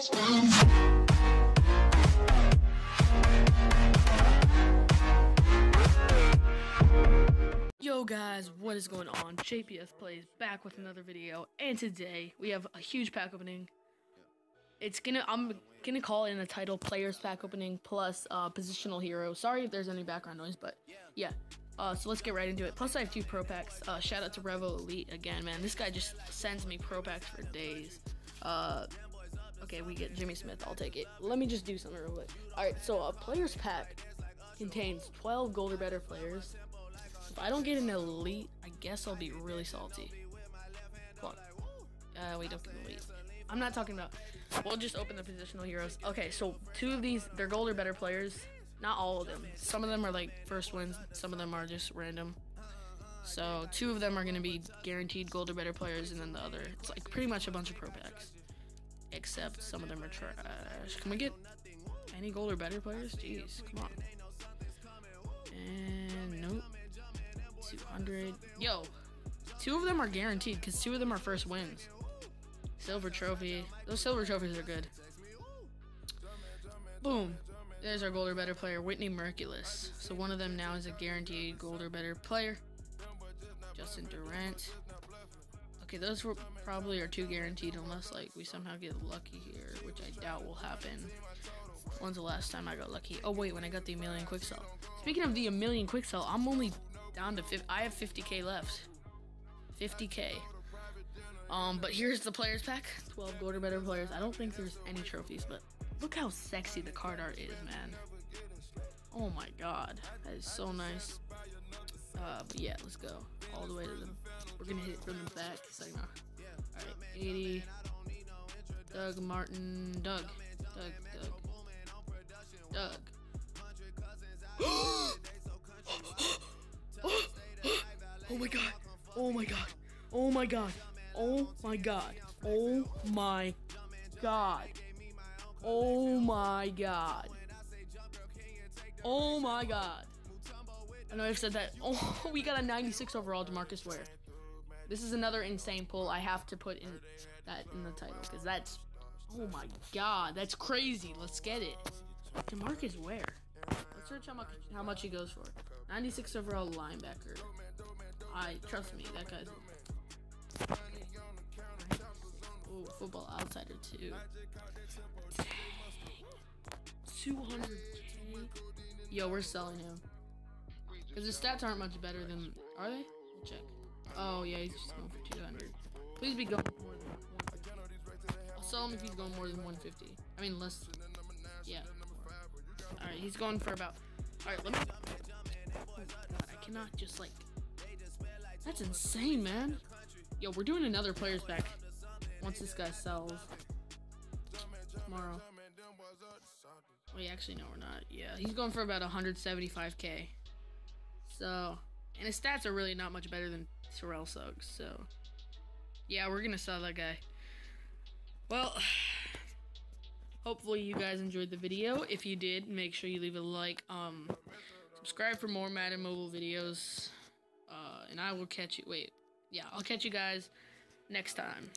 Yo guys, what is going on? JPS Playz back with another video, and today we have a huge pack opening. It's gonna, I'm gonna call it in the title Players Pack Opening plus uh, Positional Hero. Sorry if there's any background noise, but yeah. Uh, so let's get right into it. Plus I have two Pro Packs. Uh, shout out to Revo Elite again, man. This guy just sends me Pro Packs for days. Uh, okay, we get Jimmy Smith. I'll take it. Let me just do something real quick. All right, so a Players Pack contains 12 gold or better players. If I don't get an elite, I guess I'll be really salty. Come on. Uh, wait, don't get an elite. I'm not talking about. We'll just open the positional heroes. Okay, so two of these, they're gold or better players. Not all of them. Some of them are like first wins. Some of them are just random. So two of them are gonna be guaranteed gold or better players, and then the other, it's like pretty much a bunch of pro packs. Except some of them are trash. Can we get any gold or better players? Jeez, come on. And nope. 200. Yo, two of them are guaranteed because two of them are first wins. Silver trophy. Those silver trophies are good. Boom. There's our gold or better player, Whitney Mercilus. So one of them now is a guaranteed gold or better player. Justin Durant. Okay, those were probably are two guaranteed unless like we somehow get lucky here, which I doubt will happen. When's the last time I got lucky? Oh wait, when I got the Emillion Quick Sell. Speaking of the Emillion Quick Sell, I'm only down to 50. I have 50k left. 50k. Um, but here's the players pack. 12 gold or better players. I don't think there's any trophies, but look how sexy the card art is, man. Oh my god, that is so nice. Uh, but yeah, let's go all the way to the. We're gonna hit it from the back. So, All right, 80. Doug Martin. Doug. Doug. Doug. Doug. oh my god. Oh my god. Oh my god. Oh my god. Oh my god. Oh my god. Oh my god. I know I've said that. Oh, we got a 96 overall DeMarcus Ware. This is another insane pull. I have to put in that in the title because that's. Oh my god, that's crazy. Let's get it. DeMarcus Ware. Let's search how much how much he goes for. 96 overall linebacker. I trust me, that guy's. Oh, football outsider too. 200k. Yo, we're selling him. Because his stats aren't much better than. Are they? Check. Oh, yeah, he's just going for 200. Please be going more than 150. I'll sell him if he's going more than 150. I mean, less. Yeah. Alright, he's going for about. Alright, let me. Oh, God, I cannot just, like. That's insane, man. Yo, we're doing another player's back once this guy sells tomorrow. Wait, actually, no, we're not. Yeah, he's going for about 175k. So, and his stats are really not much better than Terrell Suggs. So, yeah, we're gonna sell that guy. Well, hopefully you guys enjoyed the video. If you did, make sure you leave a like. Um, subscribe for more Madden Mobile videos. Uh, and I will catch you. Wait, yeah, I'll catch you guys next time.